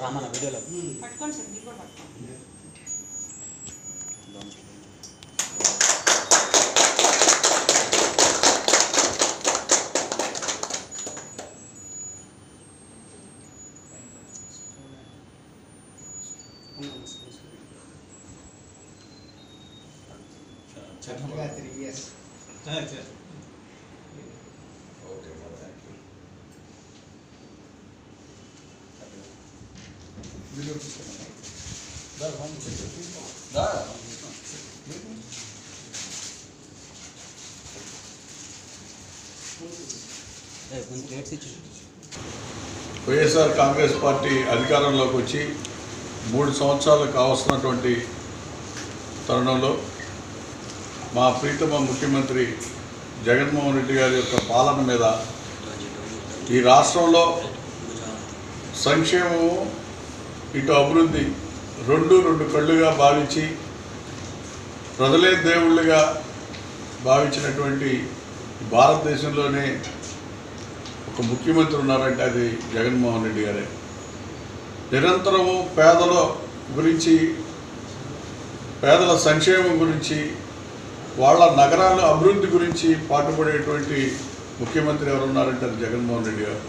రామన్న వీడియోలో పట్టుకోండి సార్ మీరు కూడా పట్టుకోండి చక్కగా త్రీ ఇయర్స్ ఏ, వైఎస్ఆర్ కాంగ్రెస్ పార్టీ అధికారంలోకి వచ్చి మూడు సంవత్సరాలు కావస్తున్నటువంటి తరుణంలో మా ప్రీతమ ముఖ్యమంత్రి జగన్మోహన్ రెడ్డి గారి యొక్క పాలన మీద ఈ రాష్ట్రంలో సంక్షేమము ఇటు అభివృద్ధి రెండు రెండు కళ్ళుగా భావించి ప్రజలే దేవుళ్ళుగా భావించినటువంటి భారతదేశంలోనే ఒక ముఖ్యమంత్రి ఉన్నారంటే అది జగన్మోహన్ రెడ్డి గారే. నిరంతరము పేదల గురించి పేదల సంక్షేమం గురించి వాళ్ళ నగరాల అభివృద్ధి గురించి పాటుపడేటువంటి ముఖ్యమంత్రి ఎవరున్నారంటే అది జగన్మోహన్ రెడ్డి గారు.